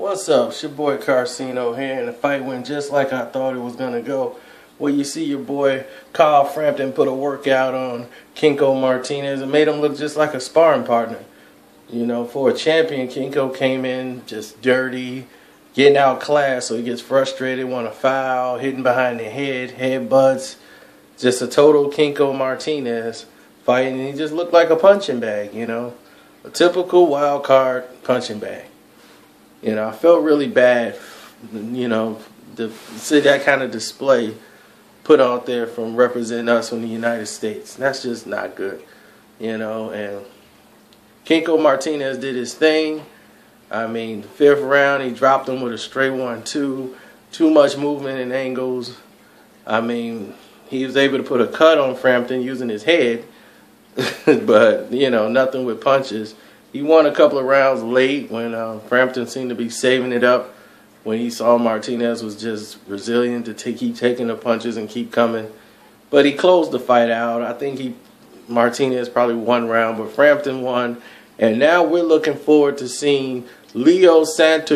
What's up? It's your boy Karceno here, and the fight went just like I thought it was gonna go. Well, you see your boy Carl Frampton put a workout on Kiko Martinez and made him look just like a sparring partner. You know, for a champion, Kiko came in just dirty, getting outclassed, so he gets frustrated, want to foul, hitting behind the head, headbutts. Just a total Kiko Martinez fight, and he just looked like a punching bag, you know, a typical wild card punching bag. You know, I felt really bad, you know, to see that kind of display put out there from representing us from the United States. That's just not good, you know. And Kiko Martinez did his thing. I mean, fifth round, he dropped him with a straight one, two, too much movement and angles. I mean, he was able to put a cut on Frampton using his head, but you know, nothing with punches. He won a couple of rounds late when uh, Frampton seemed to be saving it up when he saw Martinez was just resilient to take, keep taking the punches and keep coming. But he closed the fight out. I think he Martinez probably one round, but Frampton won. And now we're looking forward to seeing Leo Santos.